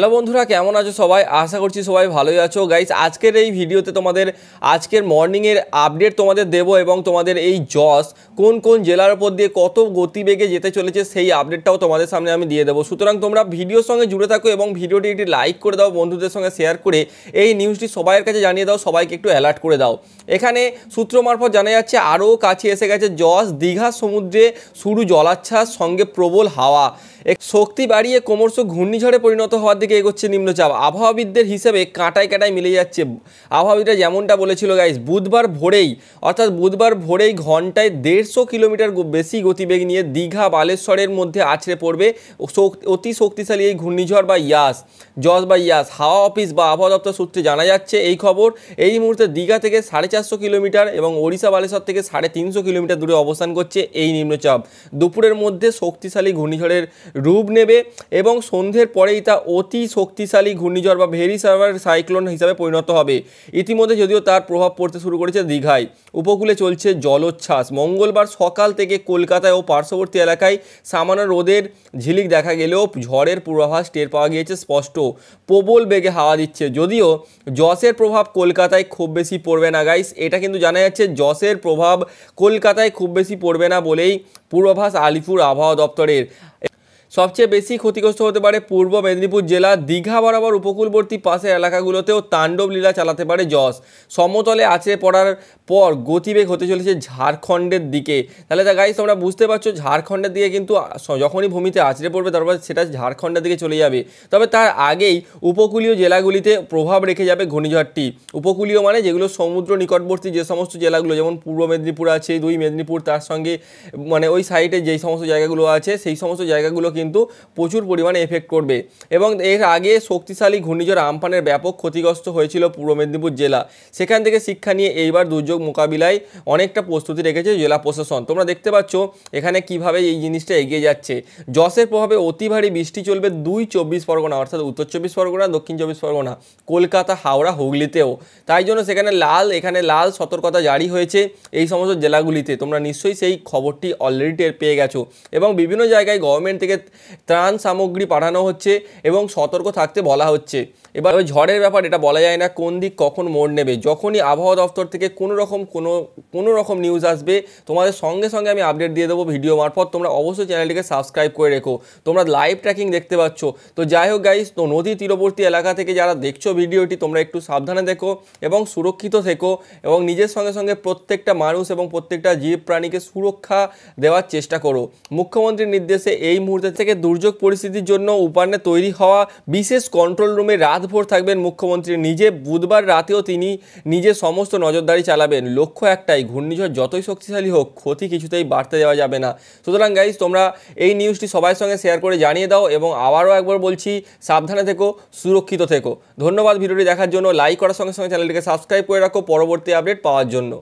Hello বন্ধুরা, কেমন আছো সবাই? আশা করছি সবাই ভালোই আছো। গাইস আজকের এই ভিডিওতে তোমাদের, আজকের মর্নিংয়ের আপডেট তোমাদের দেব এবং তোমাদের এই জস কোন কোন জেলার উপর দিয়ে কত গতিবেগে যেতে চলেছে সেই আপডেটটাও তোমাদের সামনে আমি দিয়ে দেবো। সুতরাং তোমরা ভিডিওর সঙ্গে জুড়ে থাকো এবং ভিডিওটি একটি লাইক করে দাও, বন্ধুদের সঙ্গে শেয়ার করে এই নিউজটি সবাইয়ের কাছে জানিয়ে দাও, সবাইকে একটু অ্যালার্ট করে দাও। এখানে সূত্র মারফত জানা যাচ্ছে, আরও কাছে এসে গেছে জস দীঘা সমুদ্রে শুরু জলাচ্ছ্বাস সঙ্গে প্রবল হাওয়া। শক্তি বাড়িয়ে ক্রমশ ঘূর্ণিঝড়ে পরিণত হওয়ার দিকে এগোচ্ছে নিম্নচাপ। আবহাওয়াবিদদের হিসেবে কাঁটায় কাঁটায় মিলে যাচ্ছে আবহাওয়াবিদরা যেমনটা বলেছিল গাইস বুধবার ভোরেই, অর্থাৎ বুধবার ভোরেই ঘন্টায় দেড়শো কিলোমিটার বেশি গতিবেগ নিয়ে দীঘা বালেশ্বরের মধ্যে আছড়ে পড়বে অতি শক্তিশালী এই ঘূর্ণিঝড় বা ইয়াস, জস বা ইয়াস। হাওয়া অফিস বা আবহাওয়া দপ্তর সূত্রে জানা যাচ্ছে, এই খবর এই মুহূর্তে দীঘা থেকে সাড়ে চারশো কিলোমিটার এবং ওড়িশা বালেশ্বর থেকে সাড়ে তিনশো কিলোমিটার দূরে অবস্থান করছে এই নিম্নচাপ। দুপুরের মধ্যে শক্তিশালী ঘূর্ণিঝড়ের রূপ নেবে এবং সন্ধ্যের পরেই তা অতি শক্তিশালী ঘূর্ণিঝড় বা ভেরি সার্ভার সাইক্লোন হিসাবে পরিণত হবে। ইতিমধ্যে যদিও তার প্রভাব পড়তে শুরু করেছে দীঘায়। উপকূলে চলছে জলোচ্ছ্বাস। মঙ্গলবার সকাল থেকে কলকাতায় ও পার্শ্ববর্তী এলাকায় সামান্য রোদের ঝিলিক দেখা গেলেও ঝড়ের পূর্বাভাস টের পাওয়া গিয়েছে স্পষ্ট। প্রবল বেগে হাওয়া দিচ্ছে। যদিও জসের প্রভাব কলকাতায় খুব বেশি পড়বে না গাইস এটা কিন্তু জানা যাচ্ছে জসের প্রভাব কলকাতায় খুব বেশি পড়বে না বলেই পূর্বাভাস আলিপুর আবহাওয়া দপ্তরের। সবচেয়ে বেশি ক্ষতিগ্রস্ত হতে পারে পূর্ব মেদিনীপুর জেলা দীঘা বরাবর উপকূলবর্তী পাশের এলাকাগুলোতেও তাণ্ডব লীলা চালাতে পারে যশ। সমতলে আছড়ে পড়ার পর গতিবেগ হতে চলেছে ঝাড়খণ্ডের দিকে। তাহলে তা গাইস তোমরা বুঝতে পারছ ঝাড়খণ্ডের দিকে কিন্তু যখনই ভূমিতে আছড়ে পড়বে, তারপর সেটা ঝাড়খণ্ডের দিকে চলে যাবে। তবে তার আগেই উপকূলীয় জেলাগুলিতে প্রভাব রেখে যাবে ঘূর্ণিঝড়টি। উপকূলীয় মানে যেগুলো সমুদ্র নিকটবর্তী যে সমস্ত জেলাগুলো, যেমন পূর্ব মেদিনীপুর আছে, দুই মেদিনীপুর, তার সঙ্গে মানে ওই সাইডে যেই সমস্ত জায়গাগুলো আছে, সেই সমস্ত জায়গাগুলো কিন্তু প্রচুর পরিমাণে এফেক্ট করবে। এবং এর আগে শক্তিশালী ঘূর্ণিঝড় আমফানের ব্যাপক ক্ষতিগ্রস্ত হয়েছিল পূর্ব মেদিনীপুর জেলা। সেখান থেকে শিক্ষা নিয়ে এইবার দুর্যোগ মোকাবিলায় অনেকটা প্রস্তুতি রেখেছে জেলা প্রশাসন। তোমরা দেখতে পাচ্ছ এখানে কীভাবে এই জিনিসটা এগিয়ে যাচ্ছে। জসের প্রভাবে অতি ভারী বৃষ্টি চলবে দুই চব্বিশ পরগনা, অর্থাৎ উত্তর চব্বিশ পরগনা, দক্ষিণ চব্বিশ পরগনা, কলকাতা, হাওড়া, হুগলিতেও। তাই জন্য সেখানে লাল, এখানে লাল সতর্কতা জারি হয়েছে এই সমস্ত জেলাগুলিতে। তোমরা নিশ্চয়ই সেই খবরটি অলরেডি টের পেয়ে গেছো। এবং বিভিন্ন জায়গায় গভর্নমেন্ট থেকে ত্রাণ সামগ্রী পাঠানো হচ্ছে এবং সতর্ক থাকতে বলা হচ্ছে। এবার ওই ঝড়ের ব্যাপার এটা বলা যায় না, কোন দিক কখন মোড় নেবে। যখনই আবহাওয়া দপ্তর থেকে কোনো রকম কোনো কোনো রকম নিউজ আসবে, তোমাদের সঙ্গে সঙ্গে আমি আপডেট দিয়ে দেবো ভিডিও মারফত। তোমরা অবশ্যই চ্যানেলটিকে সাবস্ক্রাইব করে রেখো। তোমরা লাইভ ট্র্যাকিং দেখতে পাচ্ছ। তো যাই হোক গাইস তো নদী তীরবর্তী এলাকা থেকে যারা দেখছ ভিডিওটি তোমরা একটু সাবধানে দেখো এবং সুরক্ষিত থেকো এবং নিজের সঙ্গে সঙ্গে প্রত্যেকটা মানুষ এবং প্রত্যেকটা জীব প্রাণীকে সুরক্ষা দেওয়ার চেষ্টা করো। মুখ্যমন্ত্রীর নির্দেশে এই মুহূর্তে থেকে দুর্যোগ পরিস্থিতির জন্য উপান্নে তৈরি হওয়া বিশেষ কন্ট্রোল রুমে রাতভর থাকবেন মুখ্যমন্ত্রী। নিজে বুধবার রাতেও তিনি নিজে সমস্ত নজরদারি চালাবেন। লক্ষ্য একটাই, ঘূর্ণিঝড় যতই শক্তিশালী হোক, ক্ষতি কিছুতেই বাড়তে দেওয়া যাবে না। সুতরাং গাইজ তোমরা এই নিউজটি সবার সঙ্গে শেয়ার করে জানিয়ে দাও এবং আবারও একবার বলছি, সাবধানে থেকো, সুরক্ষিত থেকো। ধন্যবাদ ভিডিওটি দেখার জন্য। লাইক করার সঙ্গে সঙ্গে চ্যানেলটিকে সাবস্ক্রাইব করে রাখো। পরবর্তী আপডেট পাওয়ার জন্য।